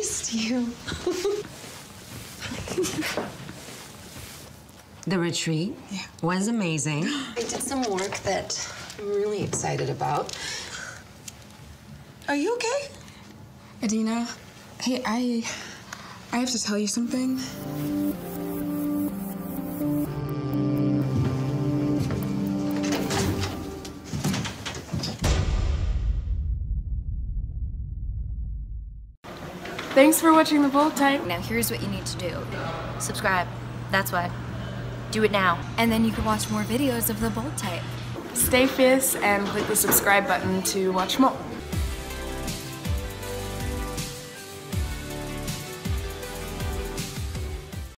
missed you. The retreat Yeah. was amazing. I did some work that I'm really excited about. Are you okay? Adena, hey, I I have to tell you something. Thanks for watching the Bold Type. Now here's what you need to do. Subscribe. That's why. Do it now. And then you can watch more videos of the bold type. Stay fierce and click the subscribe button to watch more.